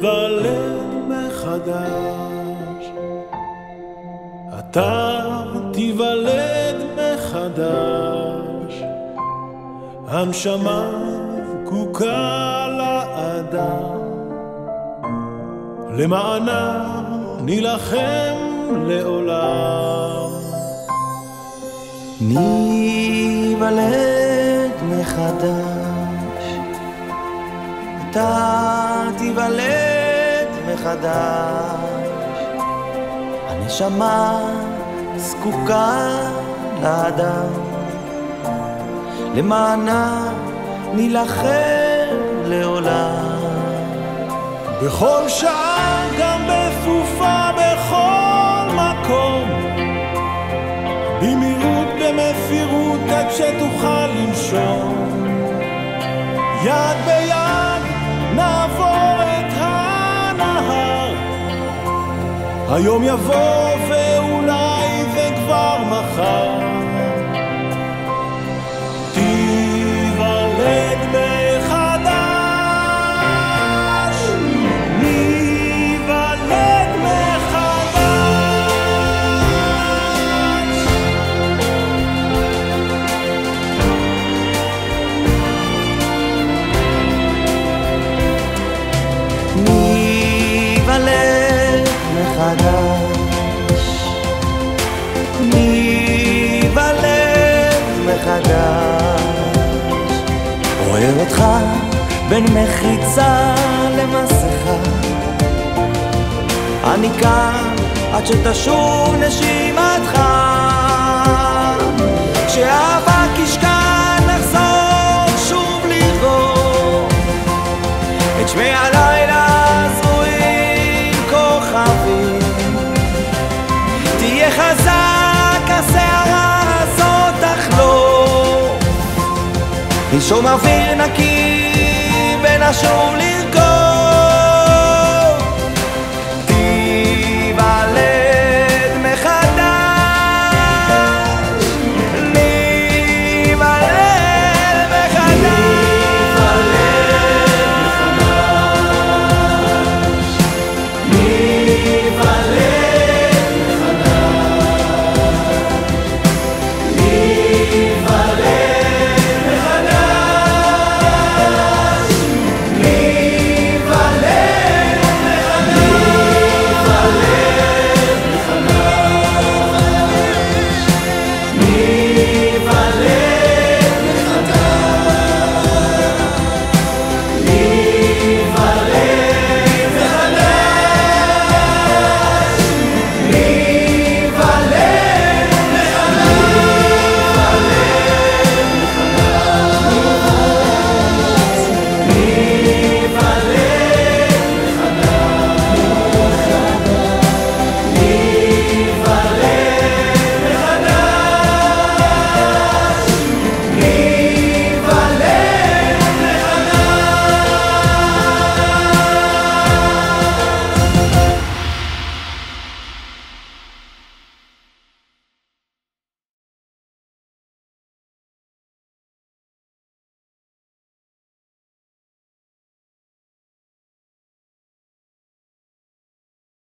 ניוולד מחדש, אתה תיוולד מחדש, הנשמה זקוקה לאדם, למענה נילחם לעולם. ניוולד מחדש, אתה תיוולד מחדש, הנשמה זקוקה לאדם, למענה נילחם לעולם. בכל שעה, גם בסופה, בכל מקום. במהירות, במסירות, עד שתוכל לנשום. יד ביד היום יבוא מחדש, ניוולד מחדש, רואה אותך בין מחיצה למסכה, אני כאן עד שתשוב נשימתך, כשאבק חזק הסערה הזאת תחלוף לנשום אוויר נקי ונשוב לראות